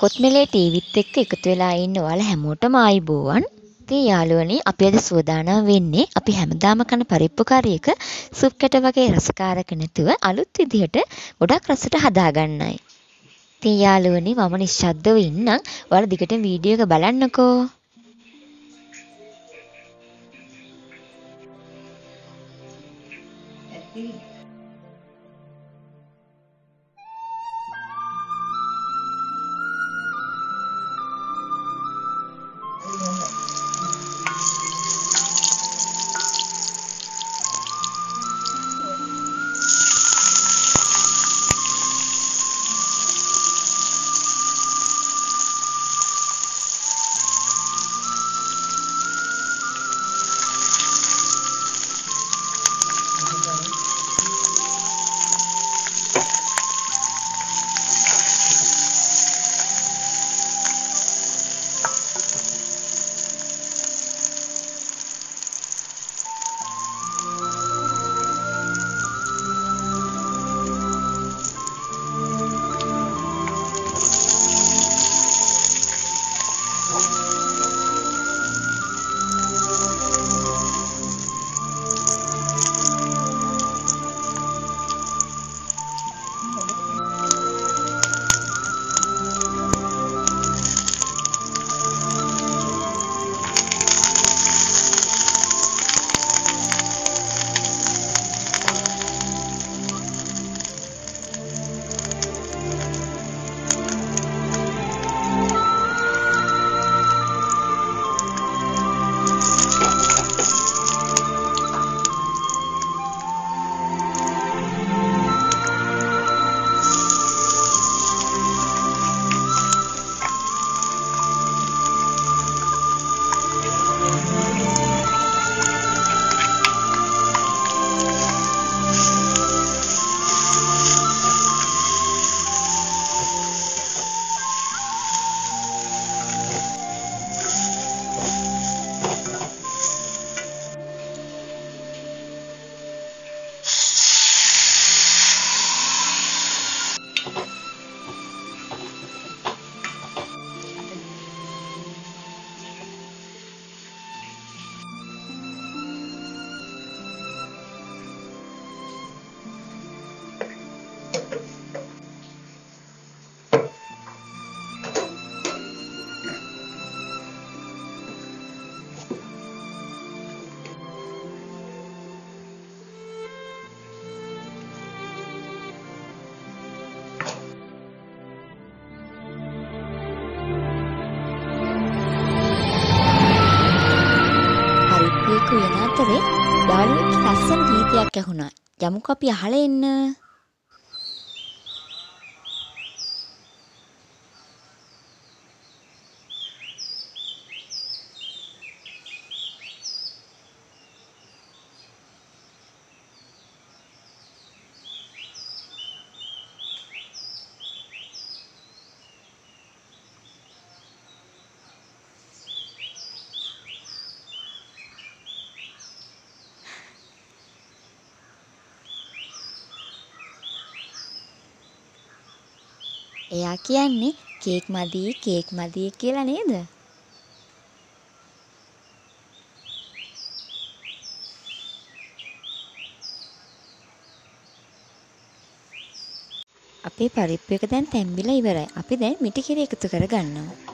කොත්මලේ ටීවිත් එක්ක එකතු වෙලා ඉන්න ඔයාලා හැමෝටම ආයුබෝවන්. ඉතින් යාළුවනේ අපි අද සූදානම් වෙන්නේ අපි හැමදාම කන පරිප්පු කරියක සුප් කැට වගේ රසකාරක නැතුව අලුත් විදිහට ගොඩක් රසට හදාගන්නයි. ඉතින් යාළුවනේ මම නිශ්ශබ්දව ඉන්නම්. ඔයාලා දිගටම වීඩියෝ එක බලන්නකෝ. පරිප්පු උයන අතරේ යාළුවෙක් ලස්සන ගීතයක් ඇහුණා. යමුකෝ අපි අහලා එන්න. එයා කියන්නේ කේක් මදි කේක් මදි කියලා නේද? අපේ පරිප්පු එක දැන් තැම්බිලා ඉවරයි. අපි දැන් මිටි කිරි එකතු කරගන්නවා.